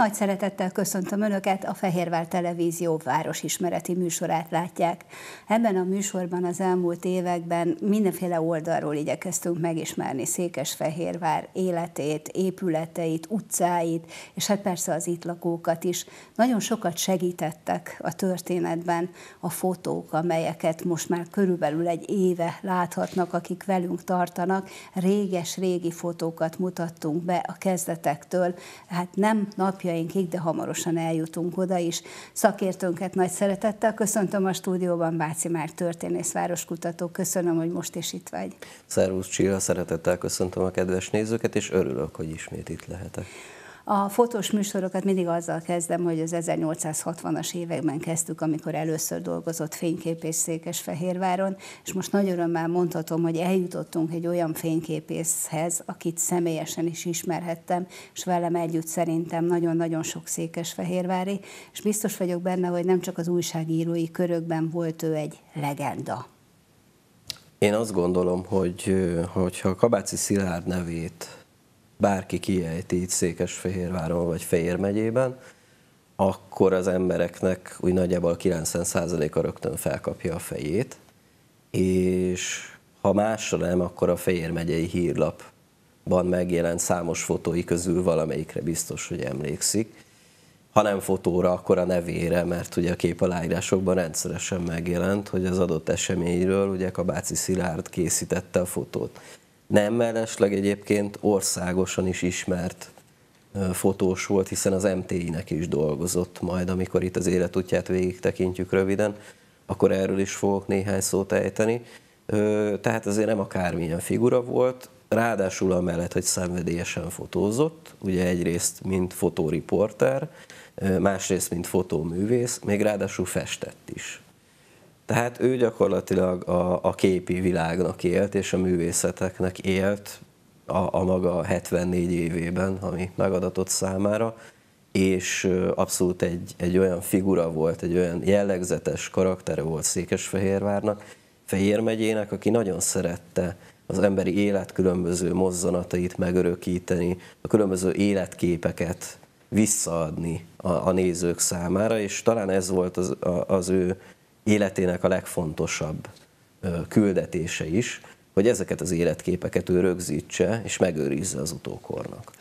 Nagy szeretettel köszöntöm Önöket, a Fehérvár Televízió városismereti műsorát látják. Ebben a műsorban az elmúlt években mindenféle oldalról igyekeztünk megismerni Székesfehérvár életét, épületeit, utcáit, és hát persze az itt lakókat is. Nagyon sokat segítettek a történetben a fotók, amelyeket most már körülbelül egy éve láthatnak, akik velünk tartanak. Réges-régi fotókat mutattunk be a kezdetektől, hát nem napja napjainkig, de hamarosan eljutunk oda is. Szakértőnket nagy szeretettel köszöntöm a stúdióban, Báci Már történész városkutató. Köszönöm, hogy most is itt vagy. Szervusz Csilla, szeretettel köszöntöm a kedves nézőket, és örülök, hogy ismét itt lehetek. A fotós műsorokat mindig azzal kezdem, hogy az 1860-as években kezdtük, amikor először dolgozott fényképész Székesfehérváron, és most nagy örömmel mondhatom, hogy eljutottunk egy olyan fényképészhez, akit személyesen is ismerhettem, és velem együtt szerintem nagyon-nagyon sok Székesfehérvári, és biztos vagyok benne, hogy nem csak az újságírói körökben volt ő egy legenda. Én azt gondolom, hogy hogyha Kabáci Szilárd nevét bárki kiejti itt Székesfehérváron vagy Fejér megyében, akkor az embereknek úgy nagyjából 90%-a rögtön felkapja a fejét, és ha másra nem, akkor a Fejér megyei hírlapban megjelent számos fotói közül valamelyikre biztos, hogy emlékszik. Ha nem fotóra, akkor a nevére, mert ugye a kép aláírásokban rendszeresen megjelent, hogy az adott eseményről ugye Kabáci Szilárd készítette a fotót nem mellesleg egyébként országosan is ismert fotós volt, hiszen az MTI-nek is dolgozott majd, amikor itt az életútját végig tekintjük röviden, akkor erről is fogok néhány szót ejteni. Tehát azért nem akármilyen figura volt, ráadásul amellett, hogy szenvedélyesen fotózott, ugye egyrészt mint fotóriporter, másrészt mint fotóművész, még ráadásul festett is. Tehát ő gyakorlatilag a, a képi világnak élt, és a művészeteknek élt a, a maga 74 évében, ami megadatott számára, és abszolút egy, egy olyan figura volt, egy olyan jellegzetes karaktere volt Székesfehérvárnak, Fehér megyének, aki nagyon szerette az emberi élet különböző mozzanatait megörökíteni, a különböző életképeket visszaadni a, a nézők számára, és talán ez volt az, az ő életének a legfontosabb küldetése is, hogy ezeket az életképeket ő rögzítse és megőrizze az utókornak.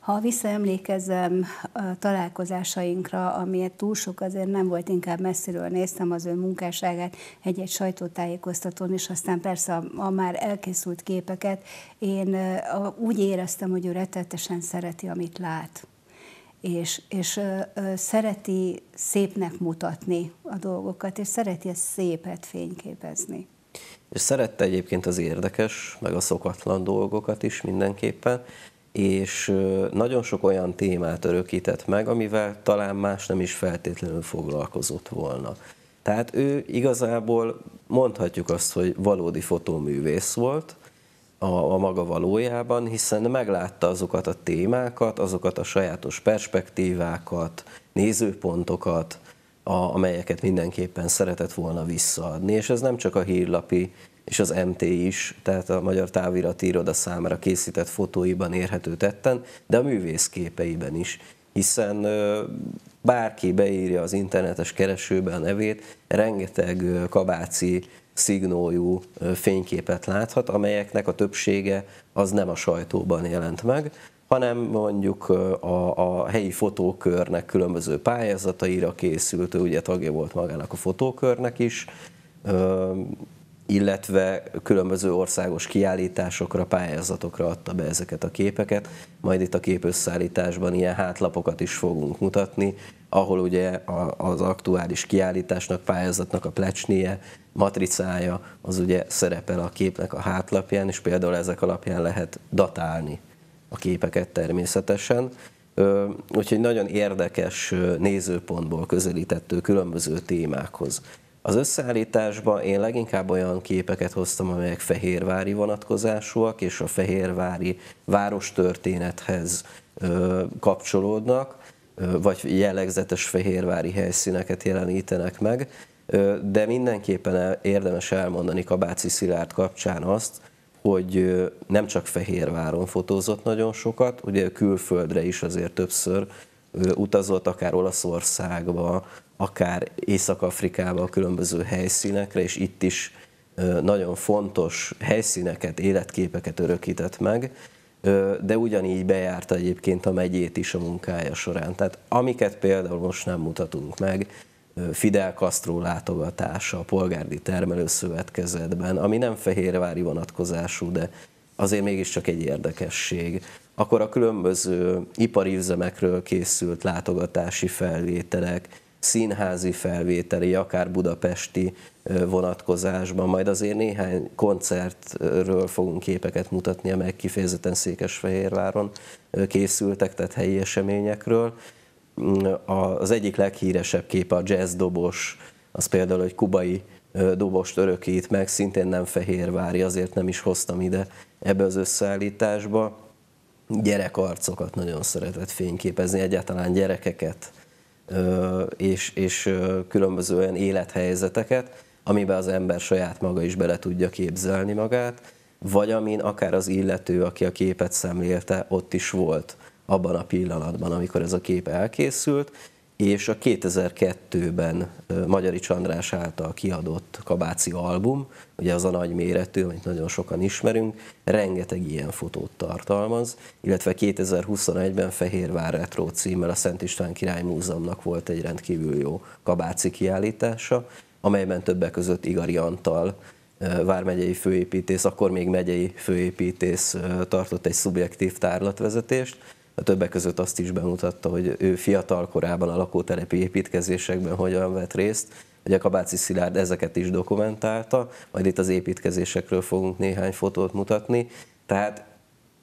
Ha visszaemlékezem a találkozásainkra, amiért túl sok azért nem volt, inkább messziről néztem az ő munkásságát egy-egy sajtótájékoztatón, és aztán persze a, a már elkészült képeket, én úgy éreztem, hogy ő rettetesen szereti, amit lát és, és ö, ö, szereti szépnek mutatni a dolgokat, és szereti ezt szépet fényképezni. És szerette egyébként az érdekes, meg a szokatlan dolgokat is mindenképpen, és nagyon sok olyan témát örökített meg, amivel talán más nem is feltétlenül foglalkozott volna. Tehát ő igazából mondhatjuk azt, hogy valódi fotóművész volt, a, a maga valójában, hiszen meglátta azokat a témákat, azokat a sajátos perspektívákat, nézőpontokat, a, amelyeket mindenképpen szeretett volna visszaadni. És ez nem csak a hírlapi és az MT is, tehát a Magyar Távirati Iroda számára készített fotóiban érhető tetten, de a művészképeiben is, hiszen bárki beírja az internetes keresőbe a nevét, rengeteg kabáci szignójú fényképet láthat, amelyeknek a többsége az nem a sajtóban jelent meg, hanem mondjuk a, a helyi fotókörnek különböző pályázataira készült, ő ugye tagja volt magának a fotókörnek is, illetve különböző országos kiállításokra, pályázatokra adta be ezeket a képeket. Majd itt a képösszállításban ilyen hátlapokat is fogunk mutatni, ahol ugye az aktuális kiállításnak, pályázatnak a plecsnie, matricája, az ugye szerepel a képnek a hátlapján, és például ezek alapján lehet datálni a képeket természetesen. Úgyhogy nagyon érdekes nézőpontból közelítettő különböző témákhoz Az összeállításban én leginkább olyan képeket hoztam, amelyek fehérvári vonatkozásúak, és a fehérvári várostörténethez kapcsolódnak, vagy jellegzetes fehérvári helyszíneket jelenítenek meg, de mindenképpen érdemes elmondani Kabáci Szilárd kapcsán azt, hogy nem csak Fehérváron fotózott nagyon sokat, ugye külföldre is azért többször utazott, akár Olaszországba, akár Észak-Afrikába, a különböző helyszínekre, és itt is nagyon fontos helyszíneket, életképeket örökített meg, de ugyanígy bejárta egyébként a megyét is a munkája során. Tehát amiket például most nem mutatunk meg, Fidel Castro látogatása a Polgárdi Termelőszövetkezetben, ami nem fehérvári vonatkozású, de azért mégiscsak egy érdekesség. Akkor a különböző ipari üzemekről készült látogatási felvételek, színházi felvételi, akár budapesti vonatkozásban, majd azért néhány koncertről fogunk képeket mutatni, amelyek kifejezetten Székesfehérváron készültek, tehát helyi eseményekről. Az egyik leghíresebb kép a jazz dobos, az például egy kubai dobost örökít meg, szintén nem fehérvári, azért nem is hoztam ide ebbe az összeállításba. Gyerekarcokat nagyon szeretett fényképezni, egyáltalán gyerekeket, és, és különböző olyan élethelyzeteket, amiben az ember saját maga is bele tudja képzelni magát, vagy amin akár az illető, aki a képet szemlélte, ott is volt abban a pillanatban, amikor ez a kép elkészült, és a 2002-ben Magyari Csandrás által kiadott Kabáci album, ugye az a nagy méretű, amit nagyon sokan ismerünk, rengeteg ilyen fotót tartalmaz, illetve 2021-ben Fehérvár Retro címmel a Szent István Király Múzeumnak volt egy rendkívül jó Kabáci kiállítása, amelyben többek között Igari Antal, vármegyei főépítész, akkor még megyei főépítész tartott egy szubjektív tárlatvezetést, a többek között azt is bemutatta, hogy ő fiatal korában a lakótelepi építkezésekben hogyan vett részt, hogy a Kabáci Szilárd ezeket is dokumentálta, majd itt az építkezésekről fogunk néhány fotót mutatni, tehát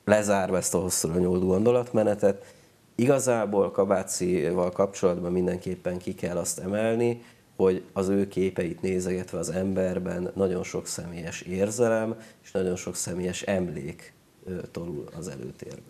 lezárva ezt a hosszúra nyúlt gondolatmenetet, igazából Kabácival kapcsolatban mindenképpen ki kell azt emelni, hogy az ő képeit nézegetve az emberben nagyon sok személyes érzelem és nagyon sok személyes emlék torul az előtérben.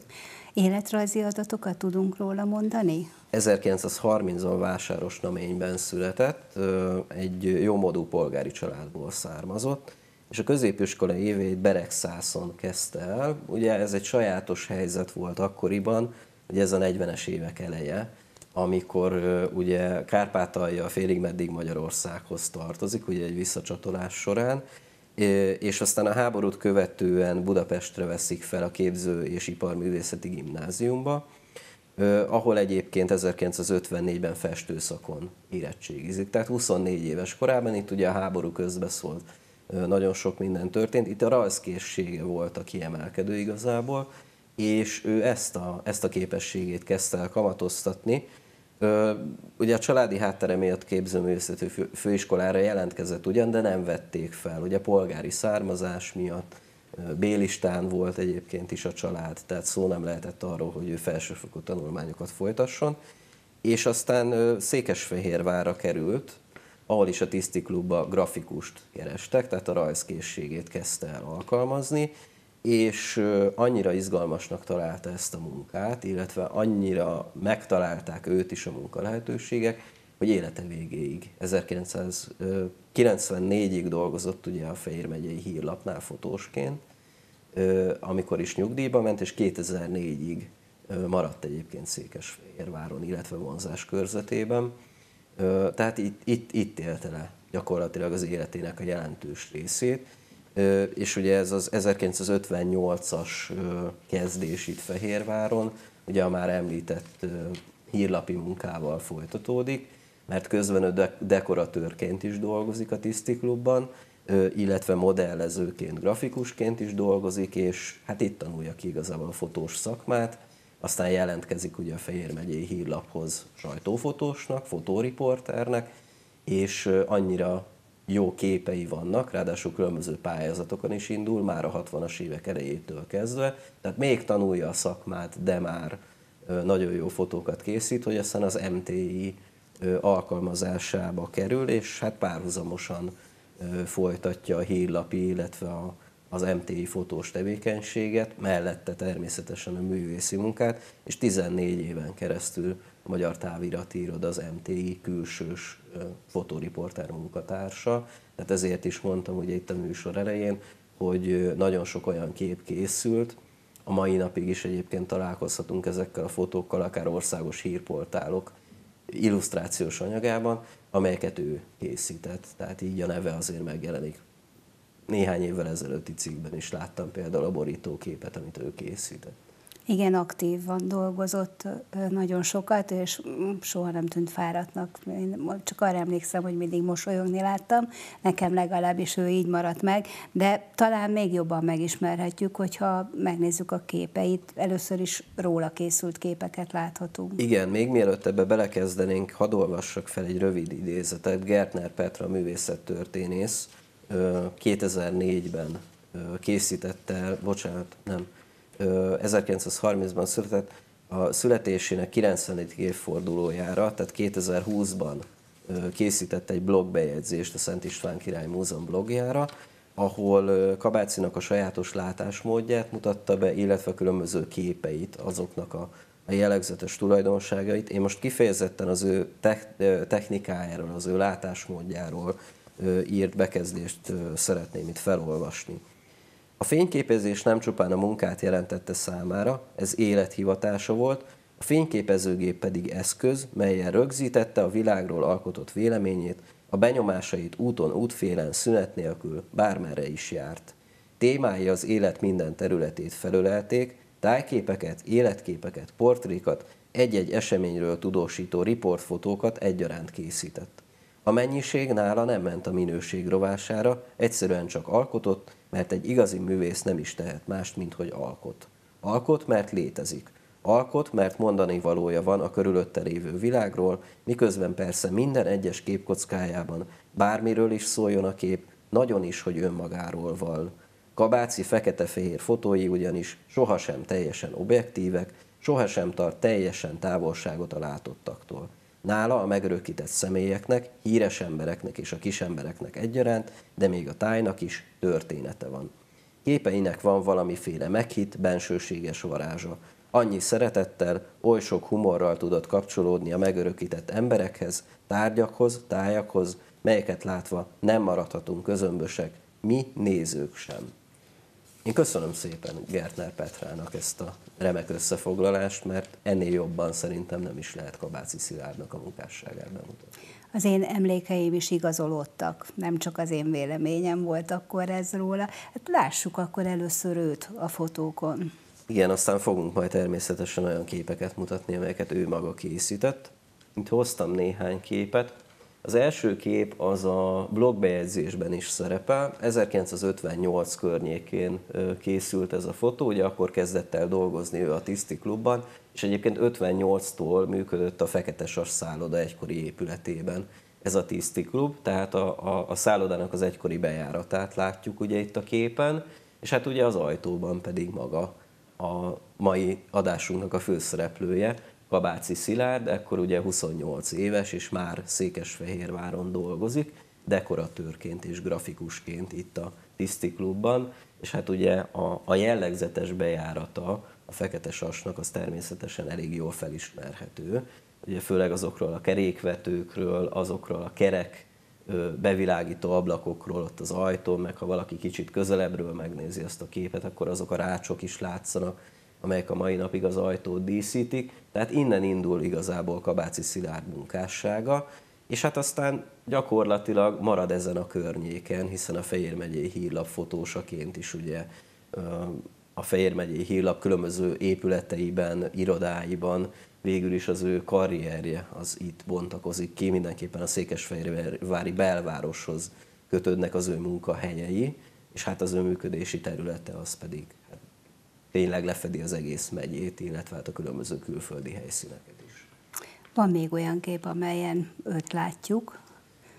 Életrajzi adatokat tudunk róla mondani? 1930-ban Vásáros Naményben született, egy jómodú polgári családból származott, és a középiskola évét Beregszászon kezdte el. Ugye ez egy sajátos helyzet volt akkoriban, ugye ez a 40-es évek eleje, amikor ugye Kárpátalja félig meddig Magyarországhoz tartozik, ugye egy visszacsatolás során, és aztán a háborút követően Budapestre veszik fel a képző és iparművészeti gimnáziumba, ahol egyébként 1954-ben festőszakon érettségizik. Tehát 24 éves korában, itt ugye a háború közbeszólt, nagyon sok minden történt. Itt a rajzkészsége volt a kiemelkedő igazából, és ő ezt a, ezt a képességét kezdte el kamatoztatni, Ugye a családi háttere miatt képzőművészeti főiskolára jelentkezett ugyan, de nem vették fel. Ugye polgári származás miatt Bélistán volt egyébként is a család, tehát szó nem lehetett arról, hogy ő felsőfokú tanulmányokat folytasson. És aztán Székesfehérvárra került, ahol is a Tiszti Klubba grafikust kerestek, tehát a rajzkészségét kezdte el alkalmazni, és annyira izgalmasnak találta ezt a munkát, illetve annyira megtalálták őt is a munka lehetőségek, hogy élete végéig, 1994-ig dolgozott ugye a Fejér megyei hírlapnál fotósként, amikor is nyugdíjba ment, és 2004-ig maradt egyébként Székesfehérváron, illetve vonzás körzetében. Tehát itt, itt, itt élte le gyakorlatilag az életének a jelentős részét és ugye ez az 1958-as kezdés itt Fehérváron, ugye a már említett hírlapi munkával folytatódik, mert közben ő dekoratőrként is dolgozik a Tisztiklubban, illetve modellezőként, grafikusként is dolgozik, és hát itt tanulja ki igazából a fotós szakmát, aztán jelentkezik ugye a Fehér megyei hírlaphoz sajtófotósnak, fotóriporternek, és annyira jó képei vannak, ráadásul különböző pályázatokon is indul, már a 60-as évek elejétől kezdve, tehát még tanulja a szakmát, de már nagyon jó fotókat készít, hogy aztán az MTI alkalmazásába kerül, és hát párhuzamosan folytatja a hírlapi, illetve a, az MTI fotós tevékenységet, mellette természetesen a művészi munkát, és 14 éven keresztül Magyar Távirati Iroda az MTI külsős fotóriporter munkatársa. Tehát ezért is mondtam ugye itt a műsor elején, hogy nagyon sok olyan kép készült, a mai napig is egyébként találkozhatunk ezekkel a fotókkal, akár országos hírportálok illusztrációs anyagában, amelyeket ő készített. Tehát így a neve azért megjelenik. Néhány évvel ezelőtti cikkben is láttam például a borítóképet, amit ő készített igen aktívan dolgozott nagyon sokat, és soha nem tűnt fáradtnak. Én csak arra emlékszem, hogy mindig mosolyogni láttam, nekem legalábbis ő így maradt meg, de talán még jobban megismerhetjük, hogyha megnézzük a képeit. Először is róla készült képeket láthatunk. Igen, még mielőtt ebbe belekezdenénk, hadd olvassak fel egy rövid idézetet. Gertner Petra művészettörténész 2004-ben készítette el, bocsánat, nem, 1930-ban született, a születésének 90. évfordulójára, tehát 2020-ban készített egy blogbejegyzést a Szent István Király Múzeum blogjára, ahol Kabácinak a sajátos látásmódját mutatta be, illetve különböző képeit, azoknak a, a jellegzetes tulajdonságait. Én most kifejezetten az ő technikájáról, az ő látásmódjáról írt bekezdést szeretném itt felolvasni. A fényképezés nem csupán a munkát jelentette számára, ez élethivatása volt, a fényképezőgép pedig eszköz, melyen rögzítette a világról alkotott véleményét, a benyomásait úton, útfélen, szünet nélkül, bármerre is járt. Témái az élet minden területét felölelték, tájképeket, életképeket, portrékat, egy-egy eseményről tudósító riportfotókat egyaránt készített. A mennyiség nála nem ment a minőség rovására, egyszerűen csak alkotott, mert egy igazi művész nem is tehet mást, mint hogy alkot. Alkot, mert létezik. Alkot, mert mondani valója van a körülötte lévő világról, miközben persze minden egyes képkockájában, bármiről is szóljon a kép, nagyon is, hogy önmagáról val. Kabáci fekete-fehér fotói ugyanis sohasem teljesen objektívek, sohasem tart teljesen távolságot a látottaktól. Nála a megörökített személyeknek, híres embereknek és a kisembereknek egyaránt, de még a tájnak is története van. Képeinek van valamiféle meghitt, bensőséges varázsa. Annyi szeretettel, oly sok humorral tudott kapcsolódni a megörökített emberekhez, tárgyakhoz, tájakhoz, melyeket látva nem maradhatunk közömbösek, mi nézők sem. Én köszönöm szépen Gertner Petrának ezt a remek összefoglalást, mert ennél jobban szerintem nem is lehet Kabáci Szilárdnak a munkásságát bemutatni. Az én emlékeim is igazolódtak, nem csak az én véleményem volt akkor ez róla. Hát lássuk akkor először őt a fotókon. Igen, aztán fogunk majd természetesen olyan képeket mutatni, amelyeket ő maga készített. Itt hoztam néhány képet. Az első kép az a blogbejegyzésben is szerepel. 1958 környékén készült ez a fotó, ugye akkor kezdett el dolgozni ő a Tiszti Klubban, és egyébként 58-tól működött a Fekete Sas szálloda egykori épületében ez a Tiszti Klub, tehát a, a, a szállodának az egykori bejáratát látjuk ugye itt a képen, és hát ugye az ajtóban pedig maga a mai adásunknak a főszereplője, Kabáci Szilárd, ekkor ugye 28 éves, és már Székesfehérváron dolgozik, dekoratőrként és grafikusként itt a Tiszti Klubban, és hát ugye a, a jellegzetes bejárata a Fekete Sasnak az természetesen elég jól felismerhető, ugye főleg azokról a kerékvetőkről, azokról a kerek bevilágító ablakokról ott az ajtón, meg ha valaki kicsit közelebbről megnézi azt a képet, akkor azok a rácsok is látszanak, amelyek a mai napig az ajtót díszítik. Tehát innen indul igazából Kabáci Szilárd munkássága, és hát aztán gyakorlatilag marad ezen a környéken, hiszen a Fejér megyei hírlap fotósaként is ugye a Fejér megyei hírlap különböző épületeiben, irodáiban végül is az ő karrierje az itt bontakozik ki, mindenképpen a Székesfehérvári belvároshoz kötődnek az ő munkahelyei, és hát az ő működési területe az pedig tényleg lefedi az egész megyét, illetve hát a különböző külföldi helyszíneket is. Van még olyan kép, amelyen őt látjuk.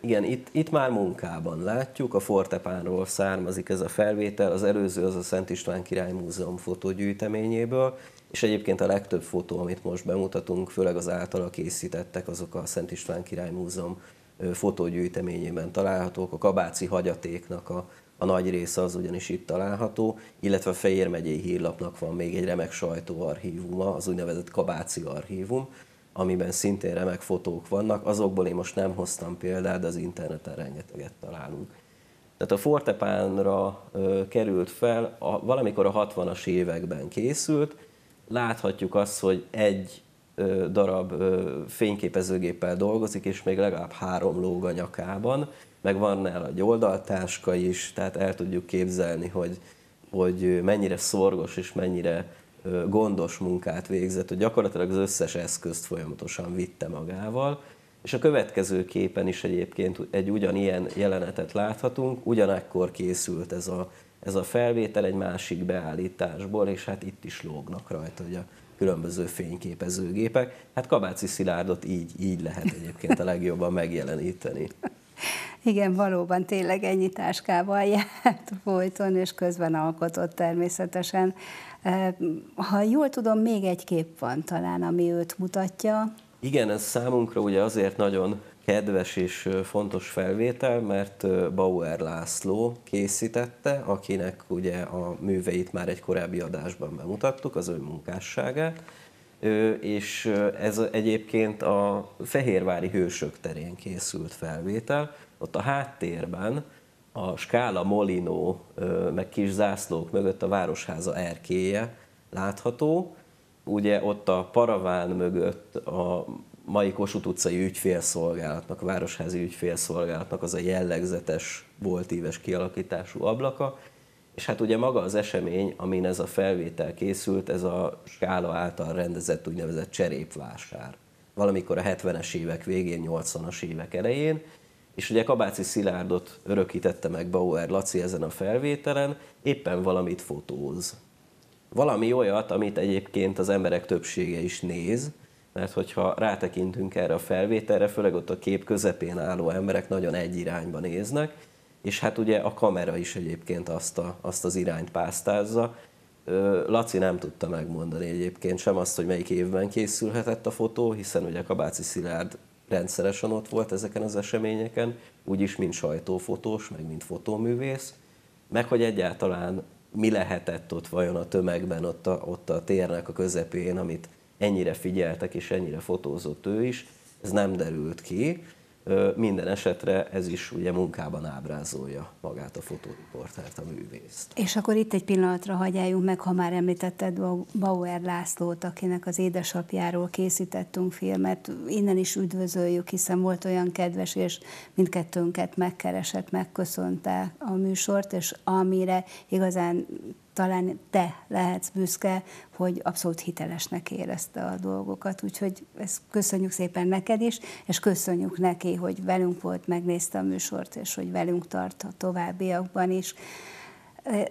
Igen, itt, itt már munkában látjuk, a Fortepánról származik ez a felvétel, az előző az a Szent István Király Múzeum fotógyűjteményéből, és egyébként a legtöbb fotó, amit most bemutatunk, főleg az általa készítettek, azok a Szent István Király Múzeum fotógyűjteményében találhatók, a Kabáci hagyatéknak a, a nagy része az ugyanis itt található, illetve a Fejér megyei hírlapnak van még egy remek sajtóarchívuma, az úgynevezett Kabáci archívum, amiben szintén remek fotók vannak, azokból én most nem hoztam példát, de az interneten rengeteget találunk. Tehát a Fortepánra ö, került fel, a, valamikor a 60-as években készült, láthatjuk azt, hogy egy ö, darab ö, fényképezőgéppel dolgozik, és még legalább három lóg a nyakában, meg van nála egy oldaltáska is, tehát el tudjuk képzelni, hogy, hogy mennyire szorgos és mennyire gondos munkát végzett, hogy gyakorlatilag az összes eszközt folyamatosan vitte magával, és a következő képen is egyébként egy ugyanilyen jelenetet láthatunk, ugyanekkor készült ez a, ez a felvétel egy másik beállításból, és hát itt is lógnak rajta hogy a különböző fényképezőgépek. Hát Kabáci Szilárdot így, így lehet egyébként a legjobban megjeleníteni. Igen, valóban tényleg ennyi táskával járt folyton, és közben alkotott természetesen. Ha jól tudom, még egy kép van talán, ami őt mutatja. Igen, ez számunkra ugye azért nagyon kedves és fontos felvétel, mert Bauer László készítette, akinek ugye a műveit már egy korábbi adásban bemutattuk, az ő munkásságát, és ez egyébként a Fehérvári Hősök terén készült felvétel. Ott a háttérben a Skála Molino, meg kis zászlók mögött a Városháza erkéje látható. Ugye ott a Paraván mögött a mai Kossuth utcai ügyfélszolgálatnak, a Városházi ügyfélszolgálatnak az a jellegzetes boltíves kialakítású ablaka, és hát ugye maga az esemény, amin ez a felvétel készült, ez a skála által rendezett úgynevezett cserépvásár. Valamikor a 70-es évek végén, 80-as évek elején, és ugye Kabáci Szilárdot örökítette meg Bauer Laci ezen a felvételen, éppen valamit fotóz. Valami olyat, amit egyébként az emberek többsége is néz, mert hogyha rátekintünk erre a felvételre, főleg ott a kép közepén álló emberek nagyon egy irányba néznek, és hát ugye a kamera is egyébként azt, a, azt az irányt pásztázza. Laci nem tudta megmondani egyébként sem azt, hogy melyik évben készülhetett a fotó, hiszen ugye Kabáci Szilárd rendszeresen ott volt ezeken az eseményeken, úgyis mint sajtófotós, meg mint fotóművész, meg hogy egyáltalán mi lehetett ott vajon a tömegben, ott a, ott a térnek a közepén, amit ennyire figyeltek és ennyire fotózott ő is, ez nem derült ki. Minden esetre ez is ugye munkában ábrázolja magát a fotóriportert, a művészt. És akkor itt egy pillanatra hagyjáljunk meg, ha már említetted Bauer Lászlót, akinek az édesapjáról készítettünk filmet. Innen is üdvözöljük, hiszen volt olyan kedves, és mindkettőnket megkeresett, megköszönte a műsort, és amire igazán talán te lehetsz büszke, hogy abszolút hitelesnek érezte a dolgokat. Úgyhogy ezt köszönjük szépen neked is, és köszönjük neki, hogy velünk volt, megnézte a műsort, és hogy velünk tart a továbbiakban is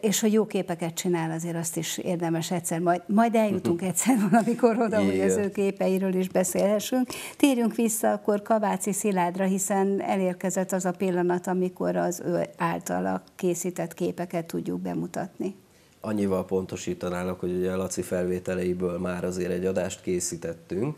és hogy jó képeket csinál, azért azt is érdemes egyszer, majd, majd eljutunk egyszer valamikor oda, hogy az ő képeiről is beszélhessünk. Térjünk vissza akkor Kaváci Sziládra, hiszen elérkezett az a pillanat, amikor az ő általa készített képeket tudjuk bemutatni annyival pontosítanálok, hogy ugye a Laci felvételeiből már azért egy adást készítettünk,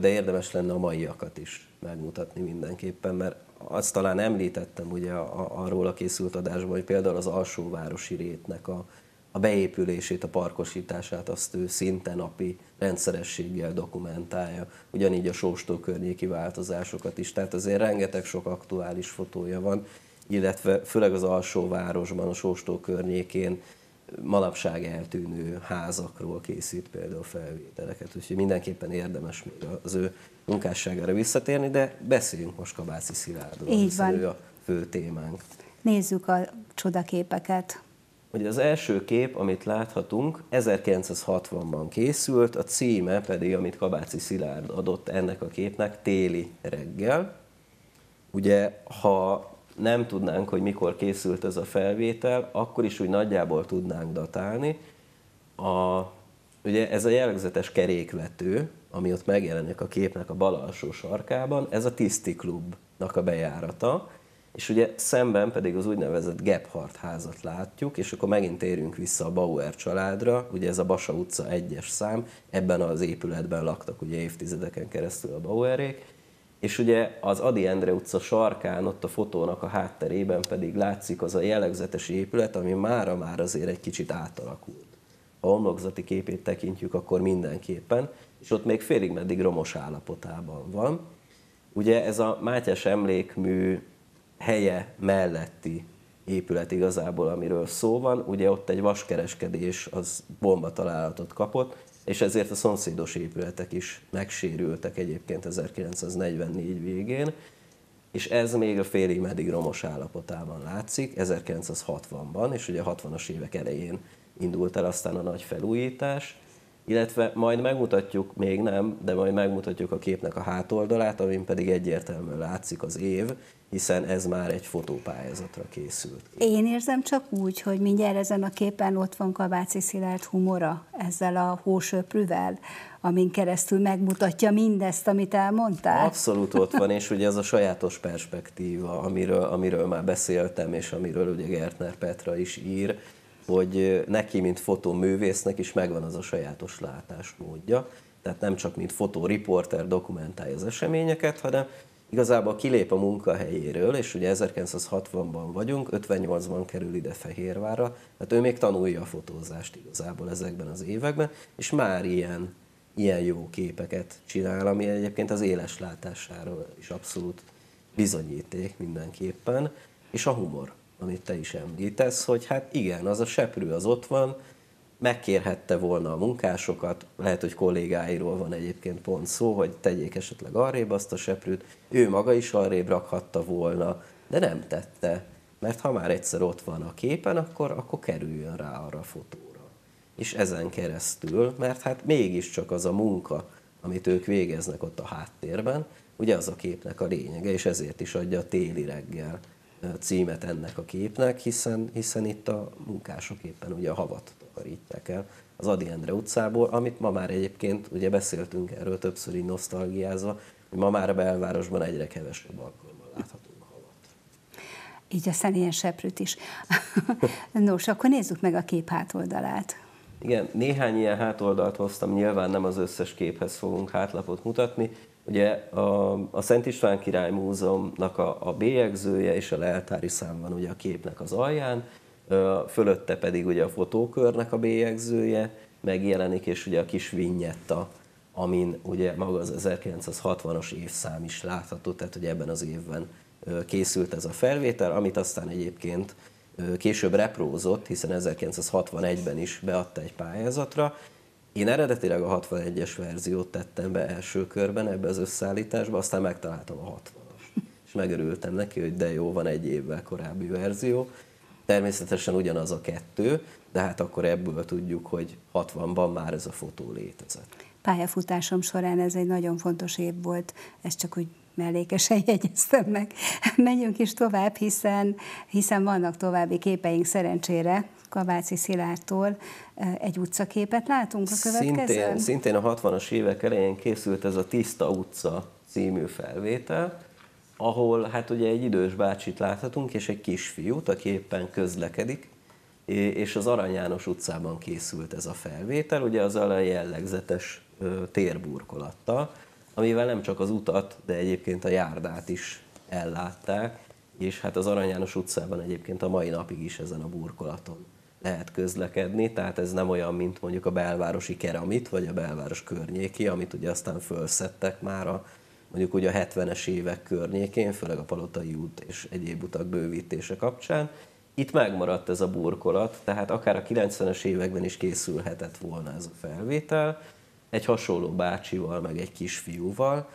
de érdemes lenne a maiakat is megmutatni mindenképpen, mert azt talán említettem ugye arról a készült adásban, hogy például az alsóvárosi rétnek a, a beépülését, a parkosítását azt ő szinte napi rendszerességgel dokumentálja, ugyanígy a Sóstó környéki változásokat is, tehát azért rengeteg sok aktuális fotója van, illetve főleg az alsóvárosban, a Sóstó környékén manapság eltűnő házakról készít például felvételeket, úgyhogy mindenképpen érdemes még az ő munkásságára visszatérni, de beszéljünk most Kabáci Szilárdról, Így van. ő a fő témánk. Nézzük a csodaképeket. Ugye az első kép, amit láthatunk, 1960-ban készült, a címe pedig, amit Kabáci Szilárd adott ennek a képnek, Téli reggel. Ugye, ha nem tudnánk, hogy mikor készült ez a felvétel, akkor is úgy nagyjából tudnánk datálni. A, ugye ez a jellegzetes kerékvető, ami ott megjelenik a képnek a bal alsó sarkában, ez a Tiszti Klub a bejárata, és ugye szemben pedig az úgynevezett Gebhardt házat látjuk, és akkor megint térünk vissza a Bauer családra, ugye ez a Basa utca egyes szám, ebben az épületben laktak ugye évtizedeken keresztül a Bauerék, és ugye az Adi Endre utca sarkán, ott a fotónak a hátterében pedig látszik az a jellegzetes épület, ami mára már azért egy kicsit átalakult. Ha homlokzati képét tekintjük, akkor mindenképpen, és ott még félig meddig romos állapotában van. Ugye ez a Mátyás emlékmű helye melletti épület igazából, amiről szó van. Ugye ott egy vaskereskedés az bomba találatot kapott, és ezért a szomszédos épületek is megsérültek egyébként 1944 végén, és ez még a félig meddig romos állapotában látszik, 1960-ban, és ugye a 60-as évek elején indult el aztán a nagy felújítás, illetve majd megmutatjuk, még nem, de majd megmutatjuk a képnek a hátoldalát, amin pedig egyértelműen látszik az év, hiszen ez már egy fotópályázatra készült. Én érzem csak úgy, hogy mindjárt ezen a képen ott van Kabáci Szilárd humora ezzel a hósöprűvel, amin keresztül megmutatja mindezt, amit elmondtál. Abszolút ott van, és ugye ez a sajátos perspektíva, amiről, amiről már beszéltem, és amiről ugye Gertner Petra is ír, hogy neki, mint fotóművésznek is megvan az a sajátos látásmódja. Tehát nem csak mint fotóriporter dokumentálja az eseményeket, hanem igazából kilép a munkahelyéről, és ugye 1960-ban vagyunk, 58-ban kerül ide Fehérvárra, tehát ő még tanulja a fotózást igazából ezekben az években, és már ilyen, ilyen jó képeket csinál, ami egyébként az éles látásáról is abszolút bizonyíték mindenképpen, és a humor amit te is említesz, hogy hát igen, az a seprő az ott van, megkérhette volna a munkásokat, lehet, hogy kollégáiról van egyébként pont szó, hogy tegyék esetleg arrébb azt a seprűt, ő maga is arrébb rakhatta volna, de nem tette, mert ha már egyszer ott van a képen, akkor, akkor kerüljön rá arra a fotóra. És ezen keresztül, mert hát mégiscsak az a munka, amit ők végeznek ott a háttérben, ugye az a képnek a lényege, és ezért is adja a téli reggel címet ennek a képnek, hiszen, hiszen itt a munkások éppen ugye a havat takarítják el az Adi Endre utcából, amit ma már egyébként, ugye beszéltünk erről többször így nosztalgiázva, hogy ma már a belvárosban egyre kevesebb alkalommal láthatunk havat. Így a személyen seprűt is. Nos, akkor nézzük meg a kép hátoldalát. Igen, néhány ilyen hátoldalt hoztam, nyilván nem az összes képhez fogunk hátlapot mutatni, Ugye a, a Szent István Király Múzeumnak a, a bélyegzője és a leltári szám van ugye a képnek az alján, fölötte pedig ugye a fotókörnek a bélyegzője megjelenik, és ugye a kis vinyetta, amin ugye maga az 1960-as évszám is látható, tehát hogy ebben az évben készült ez a felvétel, amit aztán egyébként később reprózott, hiszen 1961-ben is beadta egy pályázatra, én eredetileg a 61-es verziót tettem be első körben ebbe az összeállításba, aztán megtaláltam a 60-as. És megörültem neki, hogy de jó, van egy évvel korábbi verzió. Természetesen ugyanaz a kettő, de hát akkor ebből tudjuk, hogy 60-ban már ez a fotó létezett. Pályafutásom során ez egy nagyon fontos év volt, ez csak úgy mellékesen jegyeztem meg. Menjünk is tovább, hiszen, hiszen vannak további képeink szerencsére. Kabáci Szilárdtól egy utcaképet látunk a következőn? Szintén, szintén a 60-as évek elején készült ez a Tiszta utca című felvétel, ahol hát ugye egy idős bácsit láthatunk, és egy kisfiút, aki éppen közlekedik, és az Arany János utcában készült ez a felvétel, ugye az a jellegzetes térburkolattal, amivel nem csak az utat, de egyébként a járdát is ellátták, és hát az Arany János utcában egyébként a mai napig is ezen a burkolaton lehet közlekedni, tehát ez nem olyan, mint mondjuk a belvárosi keramit, vagy a belváros környéki, amit ugye aztán felszettek már a mondjuk ugye a 70-es évek környékén, főleg a Palotai út és egyéb utak bővítése kapcsán. Itt megmaradt ez a burkolat, tehát akár a 90-es években is készülhetett volna ez a felvétel, egy hasonló bácsival, meg egy kisfiúval,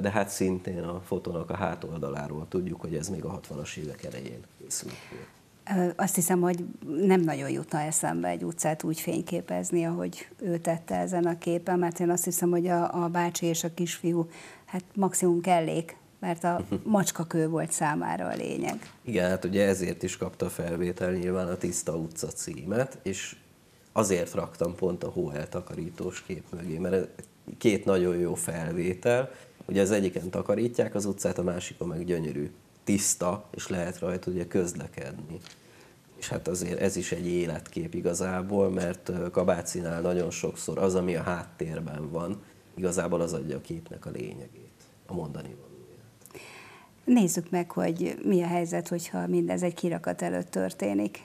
de hát szintén a fotónak a hátoldaláról tudjuk, hogy ez még a 60-as évek elején készült. Azt hiszem, hogy nem nagyon jutna eszembe egy utcát úgy fényképezni, ahogy ő tette ezen a képen, mert én azt hiszem, hogy a, a bácsi és a kisfiú hát maximum kellék, mert a macskakő volt számára a lényeg. Igen, hát ugye ezért is kapta felvétel nyilván a Tiszta utca címet, és azért raktam pont a hóeltakarítós kép mögé, mert két nagyon jó felvétel, Ugye az egyiken takarítják az utcát, a másikon meg gyönyörű, tiszta, és lehet rajta ugye közlekedni. És hát azért ez is egy életkép igazából, mert Kabácinál nagyon sokszor az, ami a háttérben van, igazából az adja a képnek a lényegét, a mondani valóját. Nézzük meg, hogy mi a helyzet, hogyha mindez egy kirakat előtt történik.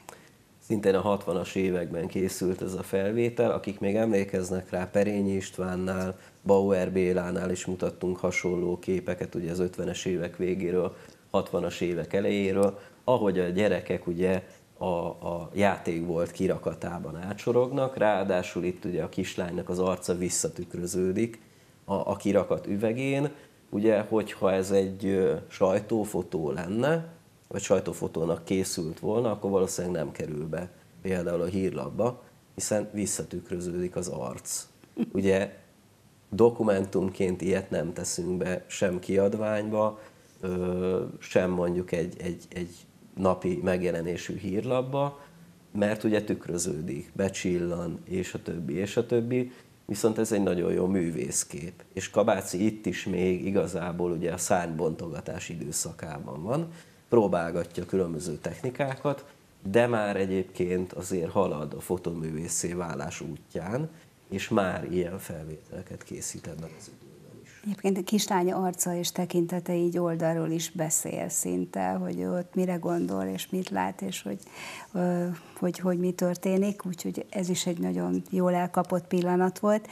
Szintén a 60-as években készült ez a felvétel, akik még emlékeznek rá, Perényi Istvánnál, Bauer Bélánál is mutattunk hasonló képeket, ugye az 50-es évek végéről, 60-as évek elejéről, ahogy a gyerekek ugye a, a játék volt kirakatában átsorognak, ráadásul itt ugye a kislánynak az arca visszatükröződik a, a kirakat üvegén, ugye, hogyha ez egy sajtófotó lenne, vagy sajtófotónak készült volna, akkor valószínűleg nem kerül be például a hírlapba, hiszen visszatükröződik az arc. Ugye dokumentumként ilyet nem teszünk be sem kiadványba, sem mondjuk egy, egy, egy napi megjelenésű hírlapba, mert ugye tükröződik, becsillan, és a többi, és a többi, viszont ez egy nagyon jó művészkép. És Kabáci itt is még igazából ugye a szárnybontogatás időszakában van, próbálgatja különböző technikákat, de már egyébként azért halad a fotoművészé válás útján, és már ilyen felvételeket készít ebben az is. Egyébként a kislány arca és tekintete így oldalról is beszél szinte, hogy ott mire gondol, és mit lát, és hogy, hogy, hogy mi történik, úgyhogy ez is egy nagyon jól elkapott pillanat volt.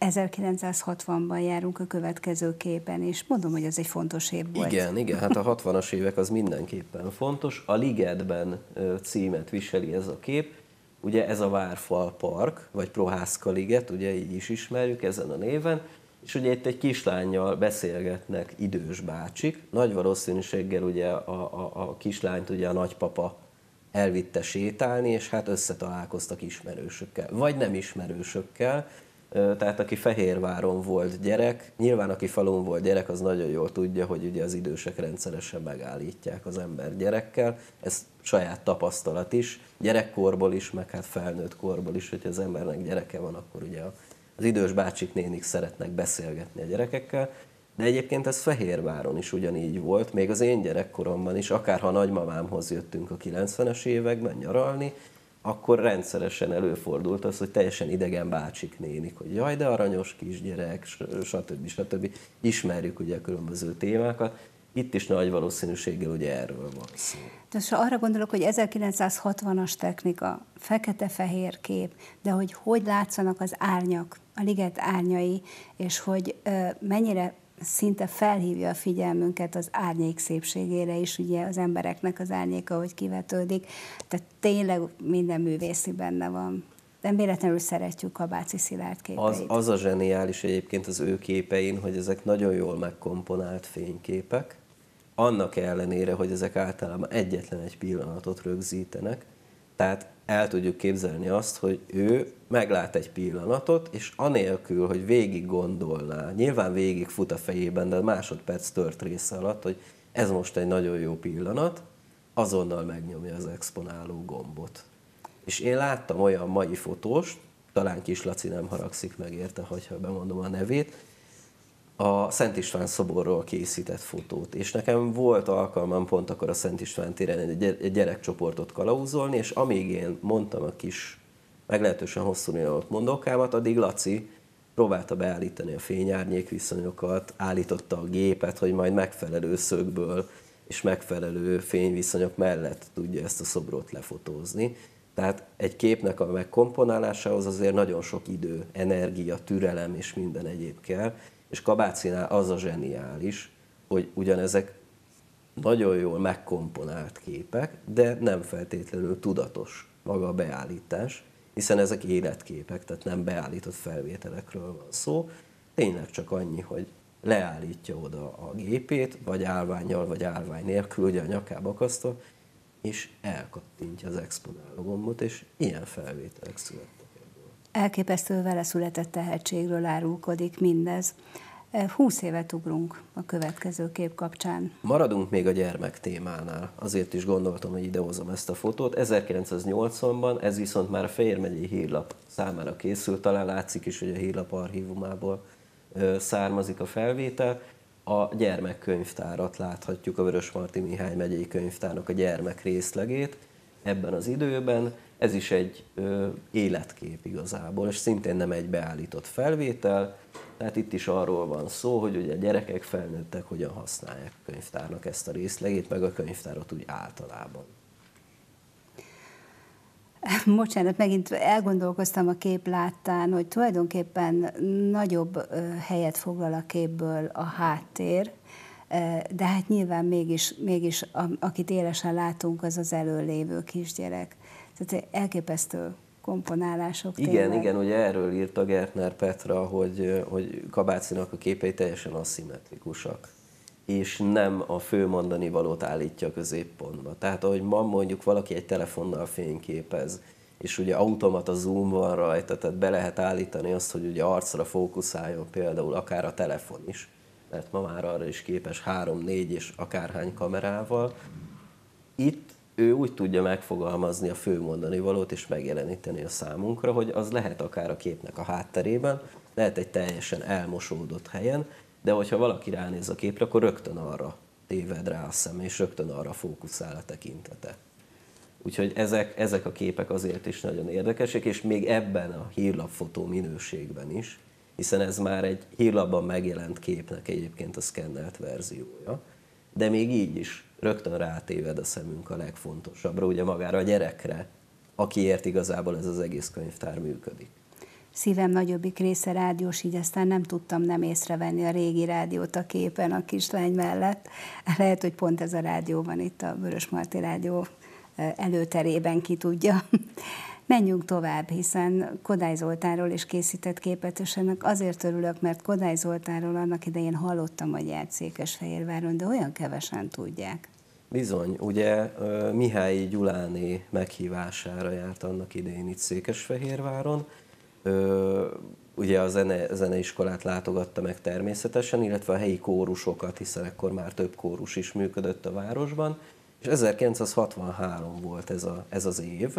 1960-ban járunk a következő képen, és mondom, hogy ez egy fontos év volt. Igen, igen, hát a 60-as évek az mindenképpen fontos. A Ligetben címet viseli ez a kép. Ugye ez a Várfal Park, vagy Prohászka Liget, ugye így is ismerjük ezen a néven, és ugye itt egy kislányjal beszélgetnek idős bácsik. Nagy valószínűséggel ugye a, a, a kislányt ugye a nagypapa elvitte sétálni, és hát összetalálkoztak ismerősökkel, vagy nem ismerősökkel, tehát aki Fehérváron volt gyerek, nyilván aki falun volt gyerek, az nagyon jól tudja, hogy ugye az idősek rendszeresen megállítják az ember gyerekkel. Ez saját tapasztalat is, gyerekkorból is, meg hát felnőtt korból is, hogyha az embernek gyereke van, akkor ugye az idős bácsik nénik szeretnek beszélgetni a gyerekekkel. De egyébként ez Fehérváron is ugyanígy volt, még az én gyerekkoromban is, akárha nagymamámhoz jöttünk a 90-es években nyaralni, akkor rendszeresen előfordult az, hogy teljesen idegen bácsik nénik, hogy jaj, de aranyos kisgyerek, stb. stb. Ismerjük ugye a különböző témákat. Itt is nagy valószínűséggel ugye erről van szó. Tehát arra gondolok, hogy 1960-as technika, fekete-fehér kép, de hogy hogy látszanak az árnyak, a liget árnyai, és hogy mennyire szinte felhívja a figyelmünket az árnyék szépségére is, ugye az embereknek az árnyéka, hogy kivetődik. Tehát tényleg minden művészi benne van. Nem véletlenül szeretjük a Báci Szilárd képeit. Az, az a zseniális egyébként az ő képein, hogy ezek nagyon jól megkomponált fényképek, annak ellenére, hogy ezek általában egyetlen egy pillanatot rögzítenek, tehát el tudjuk képzelni azt, hogy ő meglát egy pillanatot, és anélkül, hogy végig gondolná, nyilván végig fut a fejében, de másodperc tört része alatt, hogy ez most egy nagyon jó pillanat, azonnal megnyomja az exponáló gombot. És én láttam olyan mai fotóst, talán Kis Laci nem haragszik meg érte, hogyha bemondom a nevét, a Szent István szoborról készített fotót, és nekem volt alkalmam pont akkor a Szent István téren egy gyerekcsoportot kalauzolni, és amíg én mondtam a kis, meglehetősen hosszú nyilvott mondókámat, addig Laci próbálta beállítani a fényárnyék viszonyokat, állította a gépet, hogy majd megfelelő szögből és megfelelő fényviszonyok mellett tudja ezt a szobrot lefotózni. Tehát egy képnek a megkomponálásához azért nagyon sok idő, energia, türelem és minden egyéb kell, és Kabácinál az a zseniális, hogy ugyanezek nagyon jól megkomponált képek, de nem feltétlenül tudatos maga a beállítás, hiszen ezek életképek, tehát nem beállított felvételekről van szó. Tényleg csak annyi, hogy leállítja oda a gépét, vagy állványjal, vagy állvány nélkül, ugye a nyakába akasztva, és elkattintja az exponáló gombot, és ilyen felvételek születtek elképesztő vele született tehetségről árulkodik mindez. 20 évet ugrunk a következő kép kapcsán. Maradunk még a gyermek témánál. Azért is gondoltam, hogy idehozom ezt a fotót. 1980-ban ez viszont már a Fejér megyei hírlap számára készült, talán látszik is, hogy a hírlap archívumából származik a felvétel, a gyermekkönyvtárat láthatjuk, a Vörösmarty Mihály megyei könyvtárnak a gyermek részlegét ebben az időben. Ez is egy ö, életkép igazából, és szintén nem egy beállított felvétel, tehát itt is arról van szó, hogy ugye a gyerekek, felnőttek hogyan használják a könyvtárnak ezt a részlegét, meg a könyvtárat úgy általában. Bocsánat, megint elgondolkoztam a kép láttán, hogy tulajdonképpen nagyobb helyet foglal a képből a háttér, de hát nyilván mégis, mégis akit élesen látunk, az az előlévő kisgyerek. Tehát elképesztő komponálások. Igen, tényleg. igen, ugye erről írta Gertner Petra, hogy, hogy Kabácinak a képei teljesen aszimmetrikusak és nem a fő mondani valót állítja a középpontba. Tehát ahogy ma mondjuk valaki egy telefonnal fényképez, és ugye automata zoom van rajta, tehát be lehet állítani azt, hogy ugye arcra fókuszáljon például akár a telefon is, mert ma már arra is képes 3, 4 és akárhány kamerával. Itt ő úgy tudja megfogalmazni a fő mondani valót és megjeleníteni a számunkra, hogy az lehet akár a képnek a hátterében, lehet egy teljesen elmosódott helyen, de hogyha valaki ránéz a képre, akkor rögtön arra téved rá a szem, és rögtön arra fókuszál a tekintete. Úgyhogy ezek, ezek a képek azért is nagyon érdekesek, és még ebben a hírlapfotó minőségben is, hiszen ez már egy hírlapban megjelent képnek egyébként a szkennelt verziója, de még így is rögtön rátéved a szemünk a legfontosabbra, ugye magára a gyerekre, akiért igazából ez az egész könyvtár működik szívem nagyobbik része rádiós, így aztán nem tudtam nem észrevenni a régi rádiót a képen a kislány mellett. Lehet, hogy pont ez a rádió van itt a Vörös Marti Rádió előterében, ki tudja. Menjünk tovább, hiszen Kodály Zoltánról is készített képet, és ennek azért örülök, mert Kodály Zoltánról annak idején hallottam, hogy járt Székesfehérváron, de olyan kevesen tudják. Bizony, ugye Mihály Gyuláné meghívására járt annak idején itt Székesfehérváron, ugye a zene, zeneiskolát látogatta meg természetesen, illetve a helyi kórusokat, hiszen ekkor már több kórus is működött a városban, és 1963 volt ez, a, ez az év.